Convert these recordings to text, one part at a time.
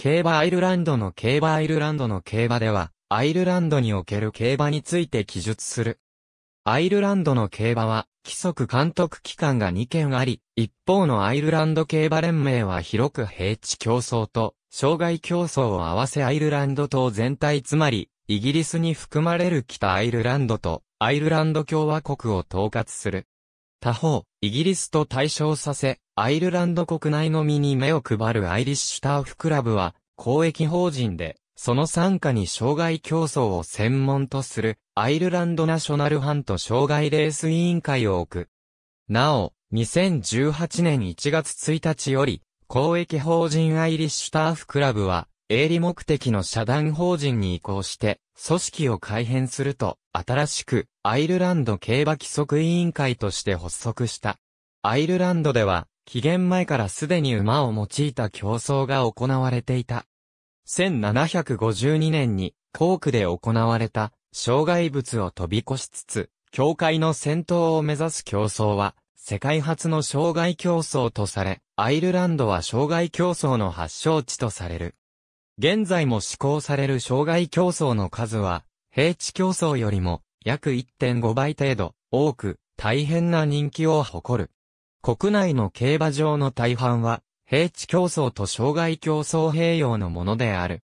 競馬アイルランドの競馬アイルランドの競馬では、アイルランドにおける競馬について記述する。アイルランドの競馬は、規則監督機関が2件あり、一方のアイルランド競馬連盟は広く平地競争と、障害競争を合わせアイルランド島全体つまり、イギリスに含まれる北アイルランドと、アイルランド共和国を統括する。他方、イギリスと対象させ、アイルランド国内のみに目を配るアイリッシュターフクラブは、公益法人で、その参加に障害競争を専門とする、アイルランドナショナルハント障害レース委員会を置く。なお、2018年1月1日より、公益法人アイリッシュターフクラブは、営利目的の社団法人に移行して、組織を改変すると、新しく、アイルランド競馬規則委員会として発足した。アイルランドでは、紀元前からすでに馬を用いた競争が行われていた。1752年に、コークで行われた、障害物を飛び越しつつ、教会の先頭を目指す競争は、世界初の障害競争とされ、アイルランドは障害競争の発祥地とされる。現在も施行される障害競争の数は、平地競争よりも約1.5倍程度多く、大変な人気を誇る。国内の競馬場の大半は、平地競争と障害競争併用のものである。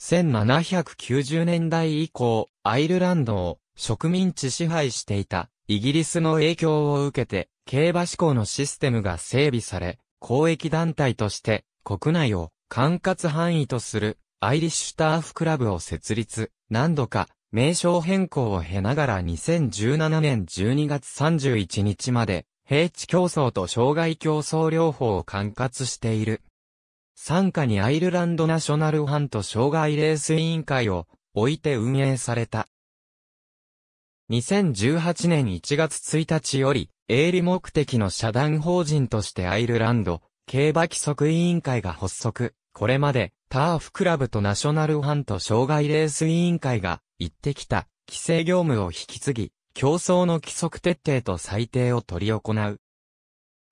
1790年代以降、アイルランドを植民地支配していたイギリスの影響を受けて、競馬志向のシステムが整備され、公益団体として国内を管轄範囲とするアイリッシュターフクラブを設立、何度か名称変更を経ながら2017年12月31日まで平地競争と障害競争両方を管轄している。参加にアイルランドナショナルハント障害レース委員会を置いて運営された。2018年1月1日より、営利目的の社団法人としてアイルランド競馬規則委員会が発足。これまで、ターフクラブとナショナルハント障害レース委員会が、言ってきた、規制業務を引き継ぎ、競争の規則徹底と裁定を取り行う。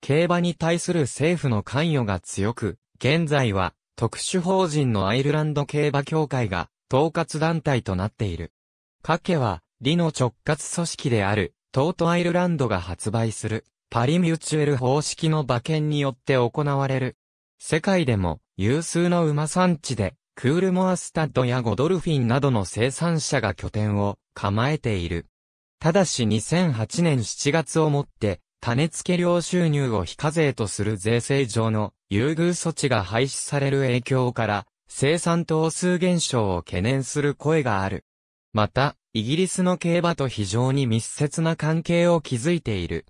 競馬に対する政府の関与が強く、現在は特殊法人のアイルランド競馬協会が統括団体となっている。かけは、理の直轄組織である、トートアイルランドが発売する、パリミューチュエル方式の馬券によって行われる。世界でも有数の馬産地で、クールモアスタッドやゴドルフィンなどの生産者が拠点を構えている。ただし2008年7月をもって、種付け量収入を非課税とする税制上の優遇措置が廃止される影響から、生産頭数減少を懸念する声がある。また、イギリスの競馬と非常に密接な関係を築いている。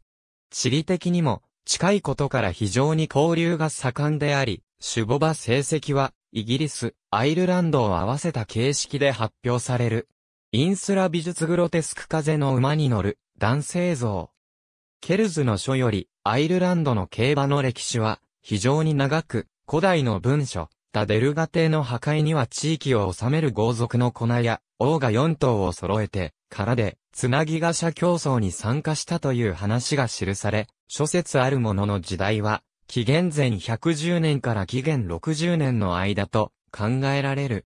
地理的にも近いことから非常に交流が盛んであり、守護馬成績はイギリス、アイルランドを合わせた形式で発表される。インスラ美術グロテスク風の馬に乗る男性像。ケルズの書よりアイルランドの競馬の歴史は非常に長く古代の文書、ダデルガ帝の破壊には地域を治める豪族の粉や王が4頭を揃えてからでつなぎが車競争に参加したという話が記され、諸説あるものの時代は紀元前110年から紀元60年の間と考えられる。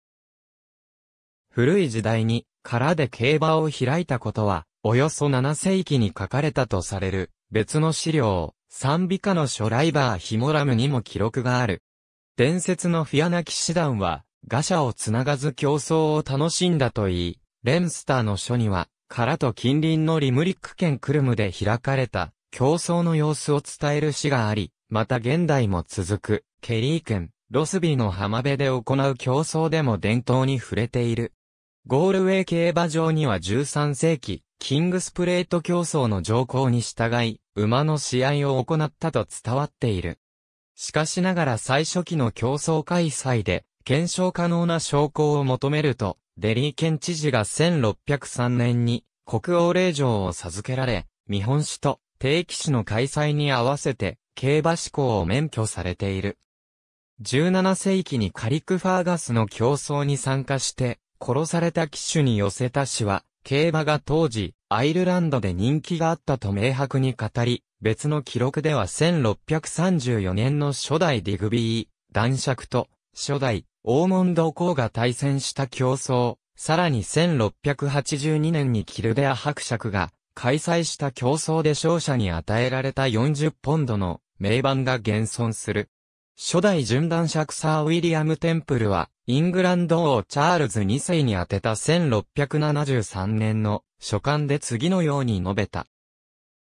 古い時代に殻で競馬を開いたことは、およそ7世紀に書かれたとされる、別の資料、賛美歌の書ライバーヒモラムにも記録がある。伝説のフィアナ騎士団は、ガシャをつながず競争を楽しんだといい、レンスターの書には、殻と近隣のリムリック県クルムで開かれた競争の様子を伝える詩があり、また現代も続く、ケリー県、ロスビーの浜辺で行う競争でも伝統に触れている。ゴールウェイ競馬場には13世紀、キングスプレート競争の条項に従い、馬の試合を行ったと伝わっている。しかしながら最初期の競争開催で、検証可能な証拠を求めると、デリー県知事が1603年に国王令状を授けられ、見本市と定期市の開催に合わせて競馬志向を免許されている。17世紀にカリク・ファーガスの競争に参加して殺された騎手に寄せた詩は、競馬が当時、アイルランドで人気があったと明白に語り、別の記録では1634年の初代ディグビー、男爵と、初代、オーモンド校が対戦した競争、さらに1682年にキルデア伯爵が開催した競争で勝者に与えられた40ポンドの名盤が現存する。初代順断爵サー・ウィリアム・テンプルは、イングランド王チャールズ2世に宛てた1673年の書簡で次のように述べた。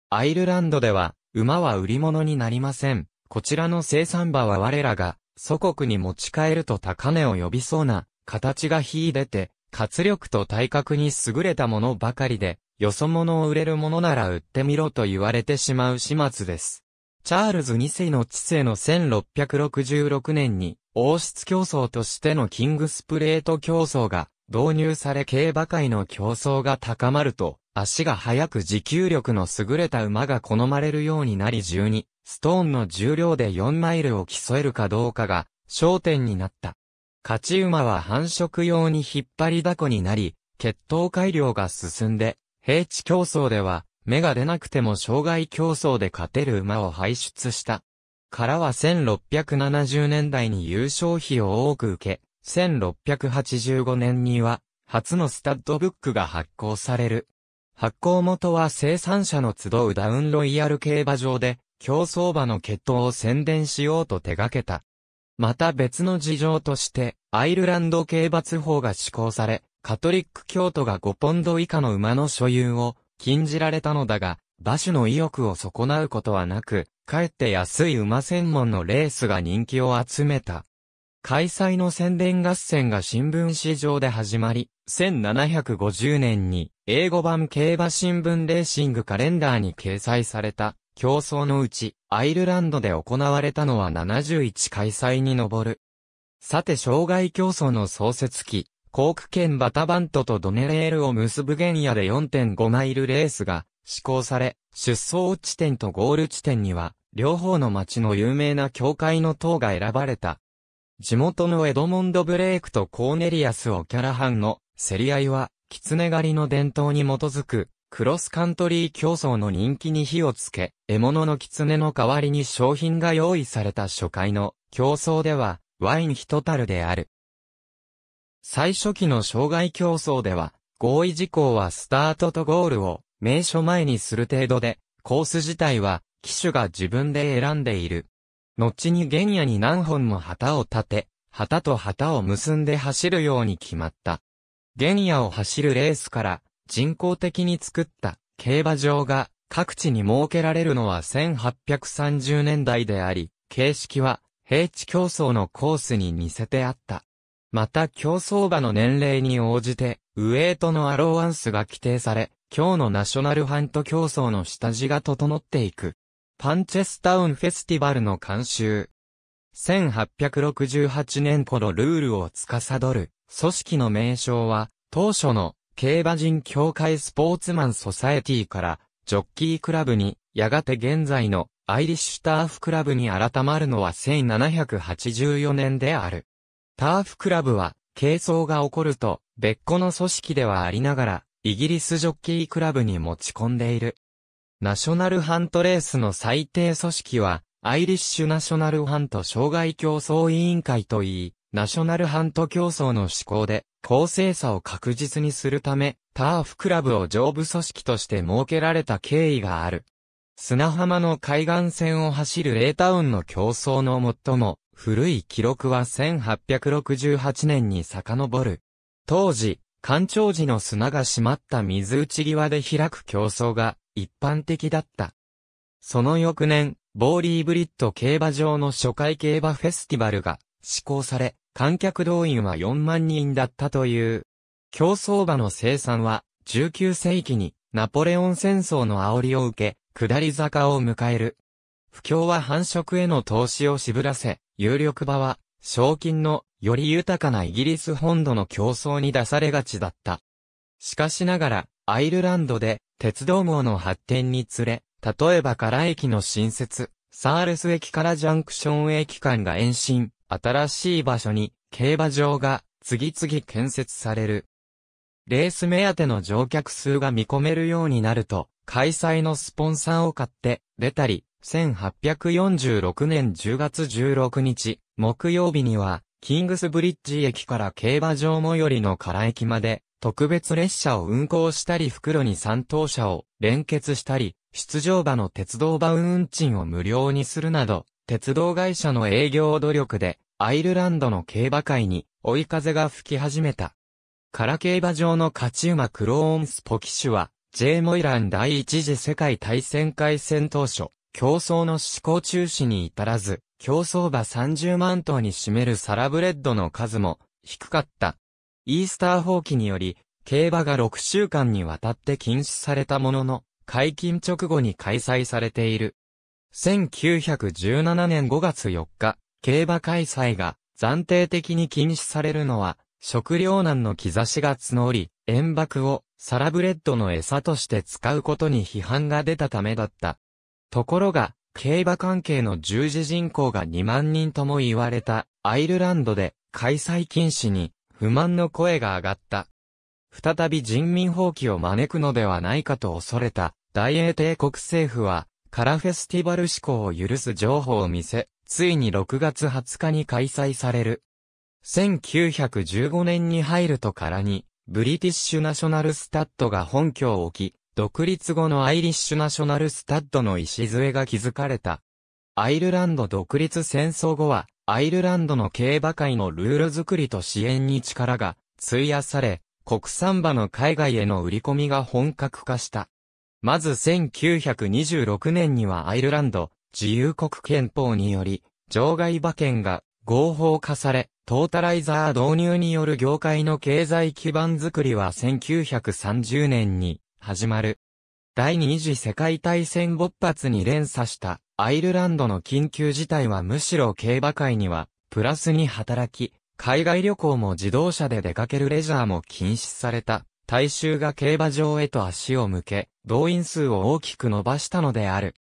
アイルランドでは、馬は売り物になりません。こちらの生産馬は我らが、祖国に持ち帰ると高値を呼びそうな、形が秀でて、活力と体格に優れたものばかりで、よそ者を売れるものなら売ってみろと言われてしまう始末です。チャールズ2世の知性の1666年に、王室競争としてのキングスプレート競争が導入され競馬界の競争が高まると、足が速く持久力の優れた馬が好まれるようになり12、ストーンの重量で4マイルを競えるかどうかが焦点になった。勝ち馬は繁殖用に引っ張りだこになり、血統改良が進んで、平地競争では、芽が出なくても障害競争で勝てる馬を輩出した。からは1670年代に優勝費を多く受け、1685年には、初のスタッドブックが発行される。発行元は生産者の集うダウンロイヤル競馬場で、競走馬の血統を宣伝しようと手掛けた。また別の事情として、アイルランド刑罰法が施行され、カトリック教徒が5ポンド以下の馬の所有を禁じられたのだが、馬主の意欲を損なうことはなく、かえって安い馬専門のレースが人気を集めた。開催の宣伝合戦が新聞紙上で始まり、1750年に英語版競馬新聞レーシングカレンダーに掲載された競争のうち、アイルランドで行われたのは71開催に上る。さて障害競争の創設期、コーク県バタバントとドネレールを結ぶ原野で4.5マイルレースが施行され、出走地点とゴール地点には、両方の町の有名な教会の塔が選ばれた。地元のエドモンド・ブレイクとコーネリアス・オキャラハンの競り合いは、狐狩りの伝統に基づくクロスカントリー競争の人気に火をつけ、獲物の狐の代わりに商品が用意された初回の競争では、ワイン一樽である。最初期の障害競争では、合意事項はスタートとゴールを名所前にする程度で、コース自体は騎手が自分で選んでいる。後に原野に何本も旗を立て、旗と旗を結んで走るように決まった。原野を走るレースから人工的に作った競馬場が各地に設けられるのは1830年代であり、形式は平地競争のコースに似せてあった。また競走馬の年齢に応じて、ウエイトのアローワンスが規定され、今日のナショナルハント競争の下地が整っていく。パンチェスタウンフェスティバルの監修。1868年頃ルールを司る組織の名称は、当初の競馬人協会スポーツマンソサエティから、ジョッキークラブに、やがて現在のアイリッシュターフクラブに改まるのは1784年である。ターフクラブは、競争が起こると、別個の組織ではありながら、イギリスジョッキークラブに持ち込んでいる。ナショナルハントレースの最低組織は、アイリッシュナショナルハント障害競争委員会といい、ナショナルハント競争の施行で、公正さを確実にするため、ターフクラブを上部組織として設けられた経緯がある。砂浜の海岸線を走るレータウンの競争の最も古い記録は1868年に遡る。当時、干潮時の砂が閉まった水内際で開く競争が一般的だった。その翌年、ボーリーブリッド競馬場の初回競馬フェスティバルが施行され、観客動員は4万人だったという。競走馬の生産は、19世紀に、ナポレオン戦争の煽りを受け、下り坂を迎える。不況は繁殖への投資を渋らせ、有力馬は、賞金の、より豊かなイギリス本土の競争に出されがちだった。しかしながら、アイルランドで、鉄道網の発展につれ、例えばカラ駅の新設、サールス駅からジャンクション駅間が延伸、新しい場所に競馬場が次々建設される。レース目当ての乗客数が見込めるようになると、開催のスポンサーを買って出たり、1846年10月16日、木曜日には、キングスブリッジ駅から競馬場最寄りの唐駅まで、特別列車を運行したり袋に3等車を連結したり、出場馬の鉄道馬運賃を無料にするなど、鉄道会社の営業努力で、アイルランドの競馬界に追い風が吹き始めた。カラ競馬場の勝ち馬クローンスポキシュは、J モイラン第一次世界大戦開戦当初、競争の思考中止に至らず、競争馬30万頭に占めるサラブレッドの数も低かった。イースター放棄により、競馬が6週間にわたって禁止されたものの、解禁直後に開催されている。1917年5月4日、競馬開催が暫定的に禁止されるのは、食糧難の兆しが募り、塩爆をサラブレッドの餌として使うことに批判が出たためだった。ところが、競馬関係の十字人口が2万人とも言われたアイルランドで開催禁止に不満の声が上がった。再び人民放棄を招くのではないかと恐れた大英帝国政府はカラフェスティバル施行を許す情報を見せ、ついに6月20日に開催される。1915年に入るとからに、ブリティッシュナショナルスタッドが本拠を置き、独立後のアイリッシュナショナルスタッドの礎が築かれた。アイルランド独立戦争後は、アイルランドの競馬会のルール作りと支援に力が費やされ、国産馬の海外への売り込みが本格化した。まず1926年にはアイルランド自由国憲法により、場外馬券が合法化され、トータライザー導入による業界の経済基盤づくりは1930年に始まる。第二次世界大戦勃発に連鎖したアイルランドの緊急事態はむしろ競馬界にはプラスに働き、海外旅行も自動車で出かけるレジャーも禁止された。大衆が競馬場へと足を向け、動員数を大きく伸ばしたのである。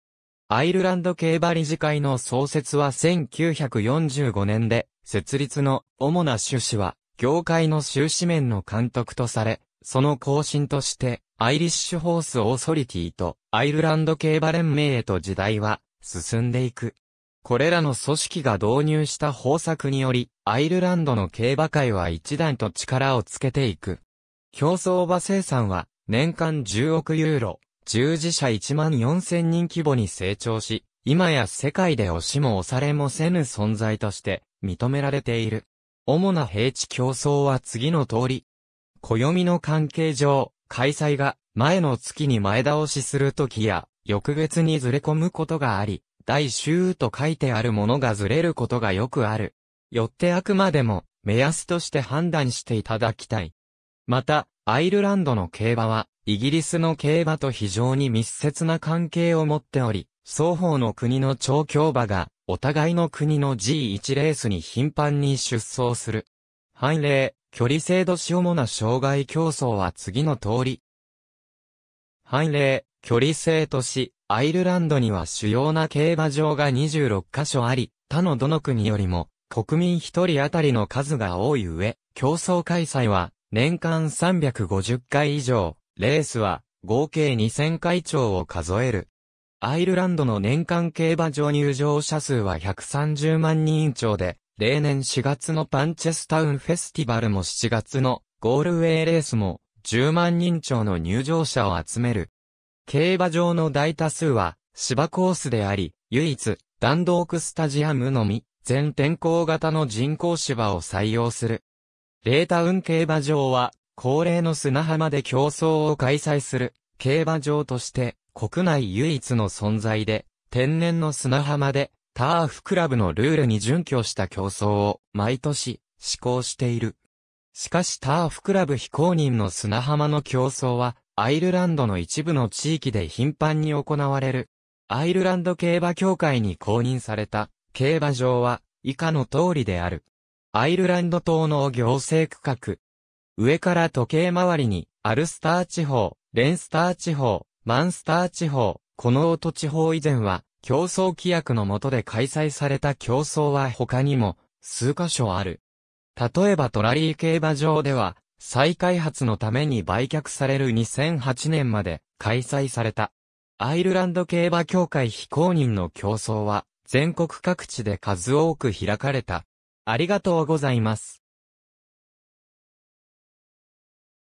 アイルランド競馬理事会の創設は1945年で、設立の主な趣旨は、業界の収支面の監督とされ、その方針として、アイリッシュホースオーソリティとアイルランド競馬連盟へと時代は進んでいく。これらの組織が導入した方策により、アイルランドの競馬界は一段と力をつけていく。競争馬生産は年間10億ユーロ、従事者1万4000人規模に成長し、今や世界で押しも押されもせぬ存在として認められている。主な平地競争は次の通り。暦の関係上、開催が前の月に前倒しするときや、翌月にずれ込むことがあり、第週と書いてあるものがずれることがよくある。よってあくまでも目安として判断していただきたい。また、アイルランドの競馬は、イギリスの競馬と非常に密接な関係を持っており、双方の国の超競馬が、お互いの国の G1 レースに頻繁に出走する。判例、距離制度主主な障害競争は次の通り。判例、距離制都市、アイルランドには主要な競馬場が26カ所あり、他のどの国よりも国民一人当たりの数が多い上、競争開催は年間350回以上、レースは合計2000回超を数える。アイルランドの年間競馬場入場者数は130万人超で、例年4月のパンチェスタウンフェスティバルも7月のゴールウェイレースも10万人超の入場者を集める。競馬場の大多数は芝コースであり、唯一、弾道区スタジアムのみ、全天候型の人工芝を採用する。レータウン競馬場は、恒例の砂浜で競争を開催する、競馬場として、国内唯一の存在で、天然の砂浜で、ターフクラブのルールに準拠した競争を、毎年、施行している。しかしターフクラブ非公認の砂浜の競争は、アイルランドの一部の地域で頻繁に行われる。アイルランド競馬協会に公認された競馬場は以下の通りである。アイルランド島の行政区画。上から時計回りに、アルスター地方、レンスター地方、マンスター地方、この音地方以前は、競争規約の下で開催された競争は他にも、数箇所ある。例えばトラリー競馬場では、再開発のために売却される2008年まで開催された。アイルランド競馬協会非公認の競争は、全国各地で数多く開かれた。ありがとうございます。